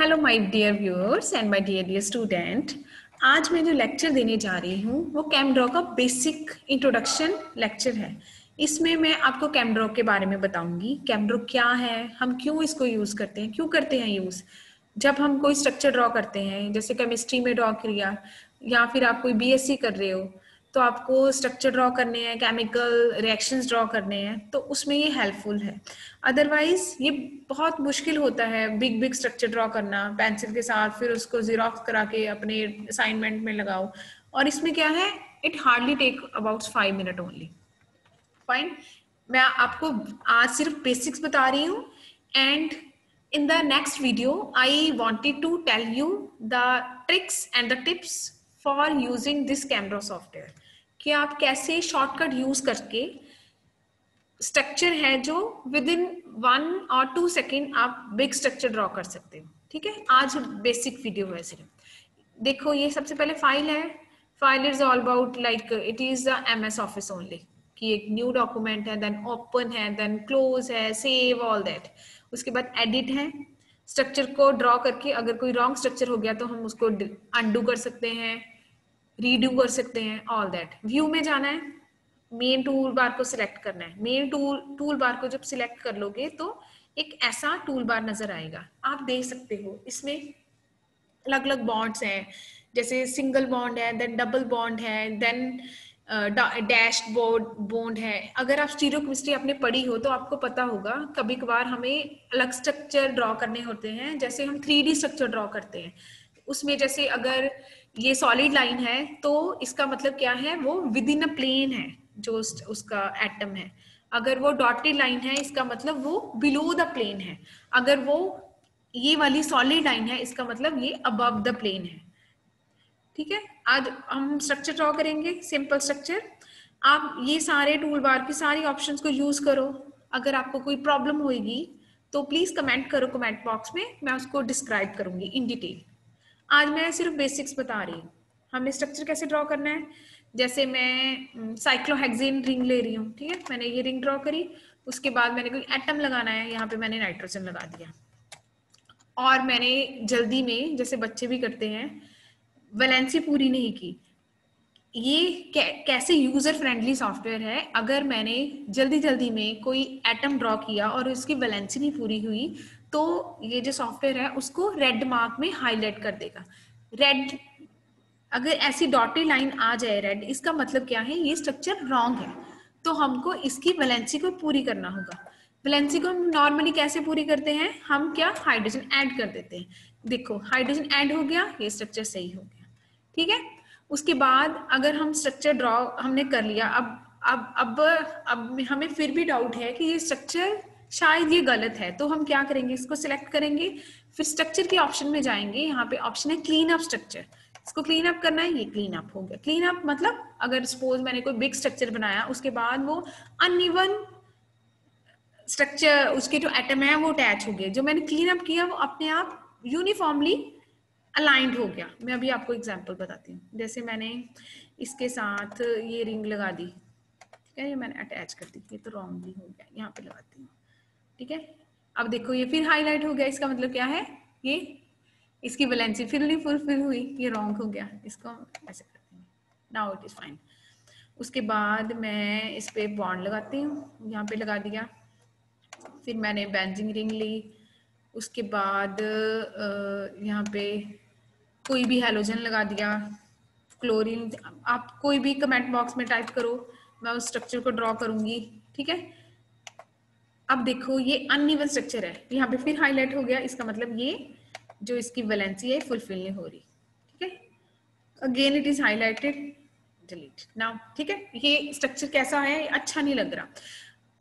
Hello my dear viewers and my dear dear student आज मैं जो लेक्चर देने जा रही हूँ, वो कैमड्रॉ का बेसिक इंट्रोडक्शन लेक्चर है। इसमें मैं आपको कैमड्रॉ के बारे में बताऊँगी। कैमड्रॉ क्या है? हम क्यों इसको यूज़ करते हैं? क्यों करते हैं यूज़ जब हम कोई स्ट्रक्चर ड्रॉ करते हैं, जैसे केमिस्ट्री में ड्रॉ किया, या फिर आप कोई बीएससी कर रहे हो तो आपको स्ट्रक्चर ड्रॉ करने हैं केमिकल रिएक्शंस ड्रॉ करने हैं तो उसमें ये हेल्पफुल है। अदरवाइज़ ये बहुत मुश्किल होता है बिग बिग स्ट्रक्चर ड्रॉ करना पेंसिल के साथ, फिर उसको जीरोक्स करा के अपने असाइनमेंट में लगाओ। और इसमें क्या है it hardly take about five minute only fine मैं आपको आज सिर्फ़ बेसिक्स बता रही हूँ and in the next video I wanted to tell you the tricks and the tips for using this camera software कि आप कैसे शॉर्टकट यूज़ करके स्ट्रक्चर है जो विद इन वन और टू सेकेंड आप बिग स्ट्रक्चर ड्रॉ कर सकते हो। ठीक है? आज बेसिक वीडियो है। सिर्फ़ देखो, ये सबसे पहले फ़ाइल है। File is all about like it is the M S office only कि एक न्यू डॉक्यूमेंट है देन ओपन है देन क्लोज है सेव ऑल दैट उसके बाद एडिट है। स्ट्रक्चर को ड्रॉ करके अगर कोई रॉन्ग स्ट्रक्चर हो गया तो हम उसको अंडू कर सकते हैं। रीडू कर सकते हैं ऑल दैट व्यू में जाना है मेन टूल बार को सिलेक्ट करना है. मेन टूल टूल बार को जब सिलेक्ट कर लोगे तो एक ऐसा टूल बार नज़र आएगा। आप देख सकते हो, इसमें अलग अलग बॉन्ड्स हैं। जैसे सिंगल बॉन्ड है देन डबल बॉन्ड है देन डैश बोर्ड बॉन्ड है। अगर आप स्टीरियो केमिस्ट्री आपने पढ़ी हो तो आपको पता होगा कभी कभार हमें अलग स्ट्रक्चर ड्रॉ करने होते हैं। जैसे हम थ्री स्ट्रक्चर ड्रॉ करते हैं। उसमें जैसे अगर ये सॉलिड लाइन है तो इसका मतलब क्या है? वो विद इन अ प्लेन है, जो उसका एटम है। अगर वो डॉटेड लाइन है, इसका मतलब वो बिलो द प्लेन है। अगर वो ये वाली सॉलिड लाइन है, इसका मतलब ये अबव द प्लेन है। ठीक है? आज हम स्ट्रक्चर ड्रॉ करेंगे सिंपल स्ट्रक्चर आप ये सारे टूल बार की सारी ऑप्शंस को यूज़ करो। अगर आपको कोई प्रॉब्लम होगी तो प्लीज़ कमेंट करो कमेंट बॉक्स में। मैं उसको डिस्क्राइब करूँगी इन डिटेल आज मैं सिर्फ़ बेसिक्स बता रही हूँ। हमें स्ट्रक्चर कैसे ड्रॉ करना है? जैसे मैं साइक्लोहेक्सिन रिंग ले रही हूँ, ठीक है? मैंने ये रिंग ड्रॉ करी। उसके बाद मैंने कोई एटम लगाना है, यहाँ पे मैंने नाइट्रोजन लगा दिया। और मैंने जल्दी में, जैसे बच्चे भी करते हैं वैलेंसी पूरी नहीं की। ये कैसे यूज़र फ्रेंडली सॉफ्टवेयर है? अगर मैंने जल्दी जल्दी में कोई एटम ड्रॉ किया और उसकी वैलेंसी नहीं पूरी हुई तो ये जो सॉफ्टवेयर है, उसको रेड मार्क में हाईलाइट कर देगा। रेड अगर ऐसी डॉटेड लाइन आ जाए रेड इसका मतलब क्या है? ये स्ट्रक्चर रॉन्ग है। तो हमको इसकी वैलेंसी को पूरी करना होगा। वैलेंसी को हम नॉर्मली कैसे पूरी करते हैं? हम क्या? हाइड्रोजन ऐड कर देते हैं। देखो हाइड्रोजन ऐड हो गया, ये स्ट्रक्चर सही हो गया। ठीक है? उसके बाद अगर हम स्ट्रक्चर ड्रॉ हमने कर लिया, अब अब अब अब हमें फिर भी डाउट है कि ये स्ट्रक्चर शायद ये गलत है तो हम क्या करेंगे? इसको सिलेक्ट करेंगे, फिर स्ट्रक्चर के ऑप्शन में जाएँगे। यहाँ पे ऑप्शन है क्लीन अप स्ट्रक्चर इसको क्लीन अप करना है, ये क्लीन अप हो गया। क्लीन अप मतलब अगर सपोज़ मैंने कोई बिग स्ट्रक्चर बनाया, उसके बाद वो अनइवन स्ट्रक्चर उसके जो एटम है, वो अटैच हो गए। जो मैंने क्लीन अप किया, वो अपने आप यूनिफॉर्मली अलाइंड हो गया। मैं अभी आपको एग्ज़ाम्पल बताती हूँ। जैसे मैंने इसके साथ ये रिंग लगा दी। ठीक है, ये मैंने अटैच कर दी। ये तो रॉन्गली हो गया। यहाँ पे लगाती हूँ। ठीक है? अब देखो, ये फिर हाईलाइट हो गया। इसका मतलब क्या है? ये इसकी वैलेंसी फिर नहीं फुलफिल हुई। ये रॉन्ग हो गया। इसको ऐसे करते हैं। नाउ इट इज़ फाइन उसके बाद मैं इस पे बॉन्ड लगाती हूँ। यहाँ पे लगा दिया। फिर मैंने बेंजिंग रिंग ली। उसके बाद यहाँ पे कोई भी हेलोजन लगा दिया क्लोरीन आप कोई भी कमेंट बॉक्स में टाइप करो, मैं उस स्ट्रक्चर को ड्रॉ करूँगी, ठीक है? अब देखो, ये अनइवन स्ट्रक्चर है। यहाँ पे फिर हाईलाइट हो गया, इसका मतलब ये, जो इसकी वैलेंसी है फुलफिल नहीं हो रही, ठीक है? Again it is highlighted delete now ठीक है? ये स्ट्रक्चर कैसा है? अच्छा नहीं लग रहा।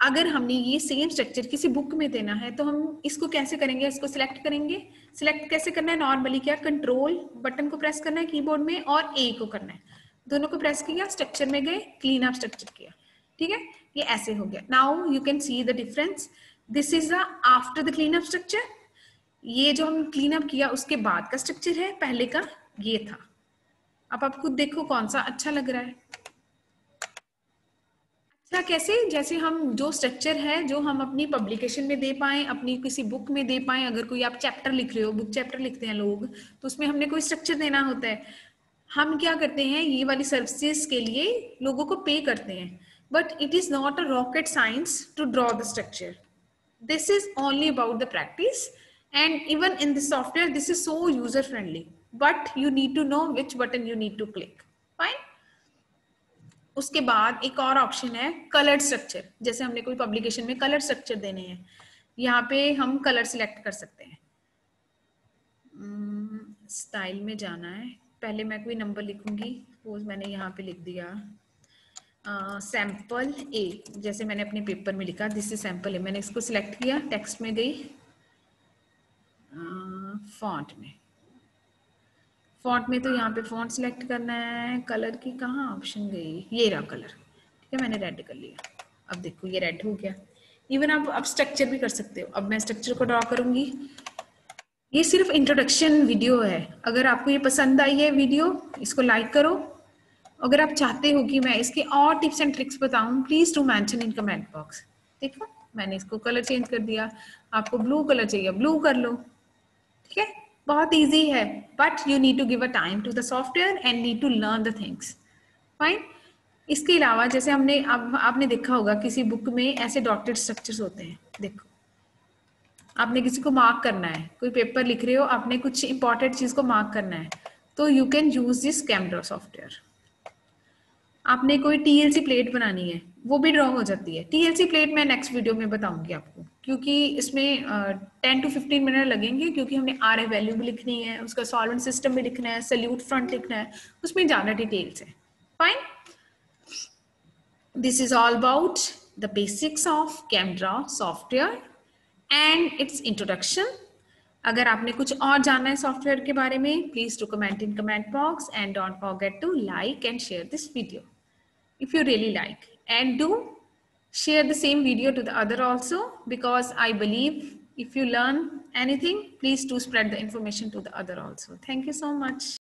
अगर हमने ये सेम स्ट्रक्चर किसी बुक में देना है तो हम इसको कैसे करेंगे? इसको सिलेक्ट करेंगे। सिलेक्ट कैसे करना है? नॉर्मली क्या? कंट्रोल बटन को प्रेस करना है कीबोर्ड में और ए को करना है। दोनों को प्रेस किया स्ट्रक्चर में गए क्लीन अप स्ट्रक्चर किया। ठीक है? ये ऐसे हो गया। Now you can see the difference this is the after the clean up structure ये जो हम क्लीन अप किया, उसके बाद का स्ट्रक्चर है, पहले का ये था। अब आप खुद देखो कौन सा अच्छा लग रहा है। क्या कैसे? जैसे हम जो स्ट्रक्चर है, जो हम अपनी पब्लिकेशन में दे पाए, अपनी किसी बुक में दे पाए, अगर कोई आप चैप्टर लिख रहे हो बुक चैप्टर लिखते हैं लोग तो उसमें हमने कोई स्ट्रक्चर देना होता है। हम क्या करते हैं, ये वाली सर्विसेज़ के लिए लोगों को पे करते हैं। But it is not a rocket science to draw the structure this is only about the practice and even in the software, this is so user friendly. But you need to know which button need to click. fine उसके बाद एक और option है colour structure जैसे हमने कोई publication में colour structure देने हैं यहाँ पे हम कलर सिलेक्ट कर सकते हैं। स्टाइल hmm, में जाना है। पहले मैं कोई नंबर लिखूँगी सपोज़ मैंने यहाँ पे लिख दिया सैंपल uh, ए जैसे मैंने अपने पेपर में लिखा दिस इज़ सैंपल ए मैंने इसको सिलेक्ट किया टेक्स्ट में गई फॉन्ट uh, में। फॉन्ट में तो यहाँ पे फॉन्ट सिलेक्ट करना है। कलर की कहाँ ऑप्शन गई? ये रहा कलर ठीक है, मैंने रेड कर लिया। अब देखो, ये रेड हो गया। इवन आप अब स्ट्रक्चर भी कर सकते हो। अब मैं स्ट्रक्चर को ड्रॉ करूँगी। ये सिर्फ़ इंट्रोडक्शन वीडियो है। अगर आपको ये पसंद आई है वीडियो इसको लाइक करो। अगर आप चाहते हो कि मैं इसके और टिप्स एंड ट्रिक्स बताऊँ please to mention in comment box ठीक है मैंने इसको कलर चेंज कर दिया। आपको ब्लू कलर चाहिए ब्लू कर लो। ठीक है? बहुत इजी है but you need to give a time to the software and need to learn the things fine इसके अलावा जैसे हमने, अब आपने देखा होगा, किसी बुक में ऐसे डॉटेड स्ट्रक्चर्स होते हैं। देखो। आपने किसी को मार्क करना है, कोई पेपर लिख रहे हो, आपने कुछ इंपॉर्टेंट चीज़ को मार्क करना है तो you can use this camera software आपने कोई टीएलसी प्लेट बनानी है, वो भी ड्रॉ हो जाती है। टीएलसी प्लेट मैं नेक्स्ट वीडियो में बताऊँगी आपको। क्योंकि इसमें टेन टू फिफ्टीन मिनट लगेंगे क्योंकि हमने आर ए वैल्यू भी लिखनी है, उसका सॉल्वेंट सिस्टम भी लिखना है सल्यूट फ्रंट लिखना है, उसमें ज़्यादा डिटेल्स है। Fine this is all about the basics of camera software and it's introduction अगर आपने कुछ और जानना है सॉफ्टवेयर के बारे में please to comment in comment box and don't forget to like and share this video if you really like and do share the same video to the other also because I believe if you learn anything, please do spread the information to the other also. Thank you so much.